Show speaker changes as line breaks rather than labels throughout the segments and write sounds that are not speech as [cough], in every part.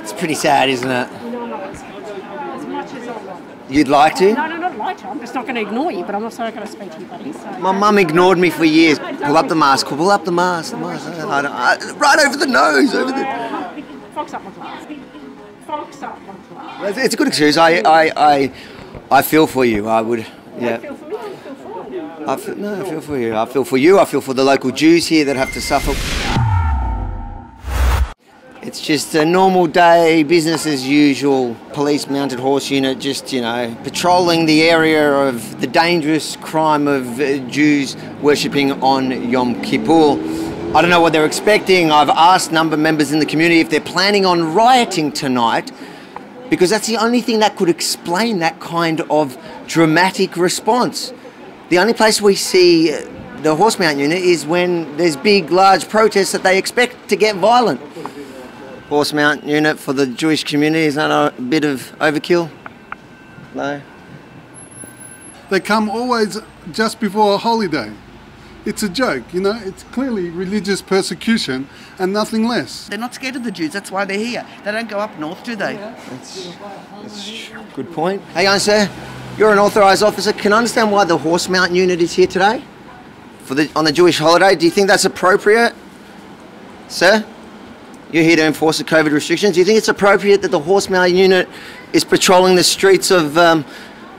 It's pretty sad, isn't it?
No, no, as, as much as I want.
You'd like to?
No, no, not like to. I'm just not going to ignore you, but I'm also not going to speak to you, buddy. So.
My mum ignored me for years. Pull up the mask. Pull up the mask. The mask. I don't- I- right over the nose. Over the.
Fox up my class. Fox up my class.
It's a good excuse. I, I, I, I feel for you. I would. Yeah.
Feel for me, I feel for you.
I feel, no, I feel for you. I feel for you. I feel for the local Jews here that have to suffer. It's just a normal day, business as usual. Police mounted horse unit just, you know, patrolling the area of the dangerous crime of uh, Jews worshipping on Yom Kippur. I don't know what they're expecting. I've asked number members in the community if they're planning on rioting tonight because that's the only thing that could explain that kind of dramatic response. The only place we see uh, the horse mount unit is when there's big, large protests that they expect to get violent. Horse mount unit for the Jewish community is that a bit of overkill? No.
They come always just before a holiday. It's a joke, you know, it's clearly religious persecution and nothing less.
They're not scared of the Jews, that's why they're here. They don't go up north, do they?
That's Good point. Hey, young sir, you're an authorised officer. Can I understand why the horse mount unit is here today? For the on the Jewish holiday? Do you think that's appropriate, sir? You're here to enforce the COVID restrictions. Do you think it's appropriate that the horse mount unit is patrolling the streets of um,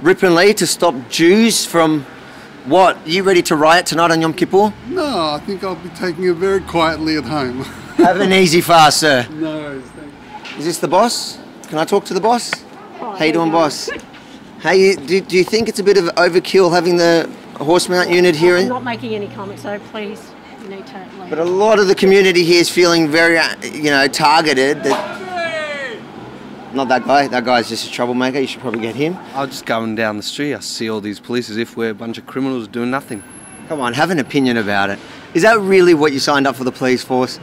Ripponlea to stop Jews from what? Are you ready to riot tonight on Yom Kippur?
No, I think I'll be taking it very quietly at home. [laughs]
Have an easy fast, sir.
no, thank
Is this the boss? Can I talk to the boss?
Oh,
How you doing,
go.
boss? How you, do, do you think it's a bit of overkill having the horse mount unit here?
I'm not making any comments, so please, you need to leave.
But a lot of the community here is feeling very, uh, you know, targeted. That, not that guy. That guy's just a troublemaker. You should probably get him.
I was just going down the street. I see all these police as if we're a bunch of criminals doing nothing.
Come on, have an opinion about it. Is that really what you signed up for the police force?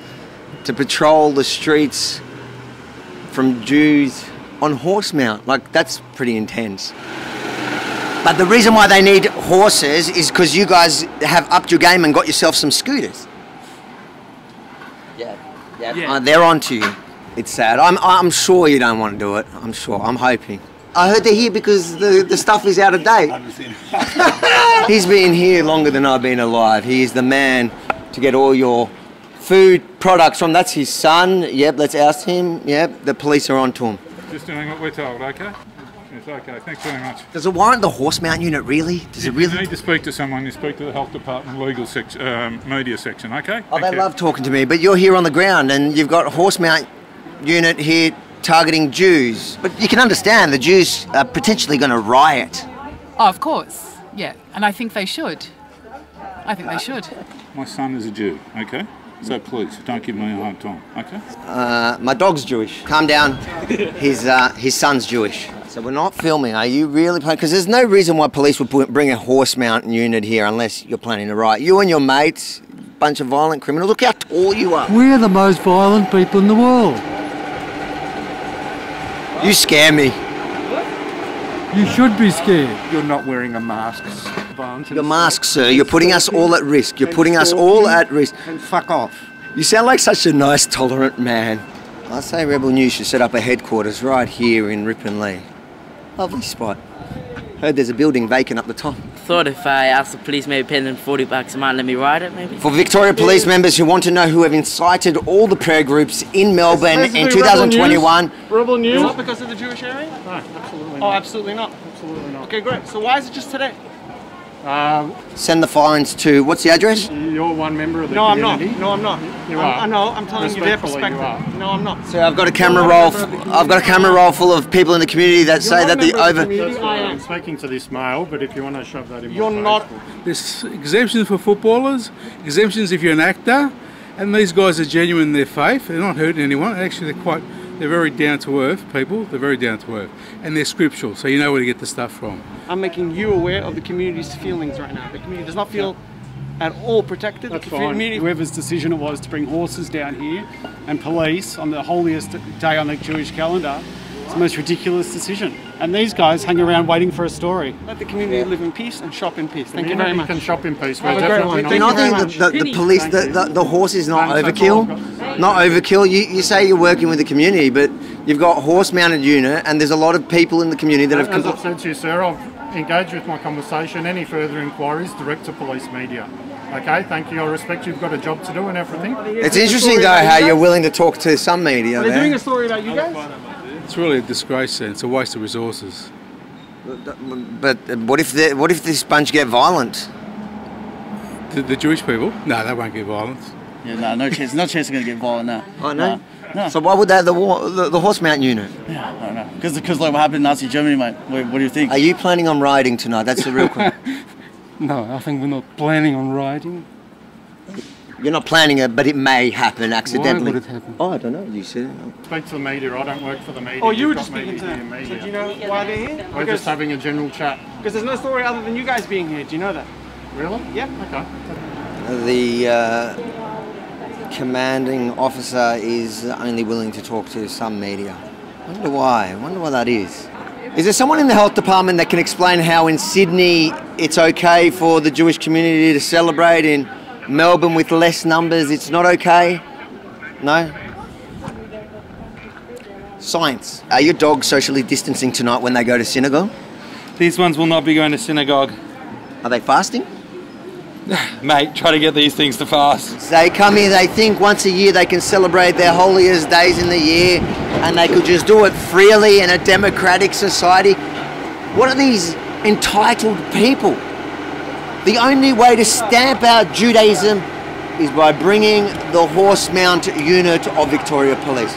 To patrol the streets from Jews on horse mount? Like, that's pretty intense. But the reason why they need horses is because you guys have upped your game and got yourself some scooters. Yeah, yeah. Uh, they're on to you. It's sad. I'm, I'm sure you don't want to do it. I'm sure. I'm hoping. I heard they're here because the, the stuff is out of date. [laughs] [laughs] He's been here longer than I've been alive. He is the man to get all your food products from. That's his son. Yep, let's oust him. Yep, the police are on to him.
Just doing what we're told, okay? It's okay, thanks very much.
Does it warrant the horse mount unit, really? Does it
If you
really?
need to speak to someone, you speak to the health department legal section, um, media section, okay?
Oh,
Thank
they
you.
love talking to me, but you're here on the ground and you've got a horse mount unit here targeting Jews. But you can understand the Jews are potentially going to riot.
Oh, of course. Yeah, and I think they should. I think they should.
My son is a Jew, okay? So please, don't give me a hard time, okay?
Uh, my dog's Jewish. Calm down. [laughs] his, uh, his son's Jewish. So we're not filming. Are you really planning? Because there's no reason why police would bring a horse mount unit here unless you're planning to riot. You and your mates, bunch of violent criminals. Look how tall you are.
We're the most violent people in the world.
You scare me.
You should be scared.
You're not wearing a mask, Barnes.
Your mask, sir. You're putting us all at risk. You're putting us all at risk.
And fuck off.
You sound like such a nice, tolerant man. I say Rebel News should set up a headquarters right here in Ripponlea. Lovely spot. Heard there's a building vacant up the top.
Thought if I asked the police maybe pay them 40 bucks, they might let me ride it maybe.
For Victoria Police members who want to know who have incited all the prayer groups in Melbourne in
Basically, Rebel
2021,
Rebel News.
Is that because of the Jewish area?
No, absolutely
oh,
not.
Oh, absolutely not.
Absolutely not.
Okay, great. So why is it just today?
Um,
send the fines to what's the address?
you're one member of the
No, I'm not. No, I'm not.
You
I'm,
are.
I know. I'm telling you their perspective.
you are.
No, I'm not.
So I've got a camera roll. f- I've got a camera roll full of people in the community that say that the over.
That's fine. I'm speaking to this male, but if you want to shove that in
You're
my
not.
There's exemptions for footballers, exemptions if you're an actor, and these guys are genuine in their faith. They're not hurting anyone. Actually, they're quite, they're very down to earth people. They're very down to earth, and they're scriptural, so you know where to get the stuff from.
I'm making you aware of the community's feelings right now. The community does not feel at all protected.
That's
the
fine.
community.
Whoever's decision it was to bring horses down here and police on the holiest day on the Jewish calendar, it's the most ridiculous decision. And these guys hang around waiting for a story.
Let the community live in peace and shop in peace. Thank you
Community
very much.
can shop in peace. We're
a
definitely
one.
not.
Do you not think the, the, the police, the, the, the horse is not
Thanks, that's
overkill?
All I've got.
not overkill. You, you say you're working with the community, but you've got horse-mounted unit, and there's a lot of people in the community that have.
As I've said to you, sir, I've engaged with my conversation. Any further inquiries, direct to police media. Okay, thank you. I respect you've got a job to do and everything.
it's interesting though how you're willing to talk to some media.
Are they
there.
doing a story about you guys?
It's really a disgrace and it's a waste of resources.
But what if the, what if this bunch get violent?
The, the Jewish people? No, they won't get violent.
Yeah, no, no chance. No chance they're going to get violent now.
Oh no. So why would they have the, war, the the horse mount unit?
Yeah, I don't know. Because because like what happened in Nazi Germany, mate. What, what do you think?
Are you planning on riding tonight? That's the real [laughs] question.
No, I think we're not planning on riding.
You're not planning it, but it may happen accidentally.
Why would it happen?
Oh, I don't know. You said.
Speak to the media. I don't work for the media.
Oh, you
You've
were just speaking
media
to
here,
them.
media.
So do you know why they're here?
We're just having a general chat.
Because there's no story other than you guys being here. Do you know that?
Really?
Yeah.
Okay.
The uh, commanding officer is only willing to talk to some media. Wonder why? Wonder why that is. Is there someone in the health department that can explain how in Sydney it's okay for the Jewish community to celebrate, in Melbourne with less numbers it's not okay? No? Science. Are your dogs socially distancing tonight when they go to synagogue?
These ones will not be going to synagogue.
Are they fasting? [sighs]
Mate, try to get these things to fast.
They come here, they think once a year they can celebrate their holiest days in the year and they could just do it freely in a democratic society. What are these entitled people? The only way to stamp out Judaism is by bringing the horse mount unit of Victoria Police.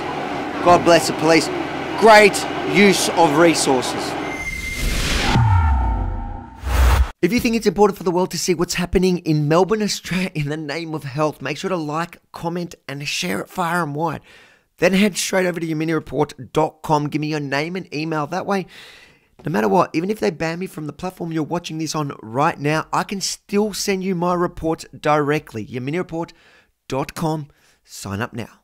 God bless the police. Great use of resources. If you think it's important for the world to see what's happening in Melbourne, Australia, in the name of health, make sure to like, comment, and share it far and wide. Then head straight over to yeminireport.com. Give me your name and email. That way, no matter what, even if they ban me from the platform you're watching this on right now, I can still send you my reports directly. Yeminireport.com. Sign up now.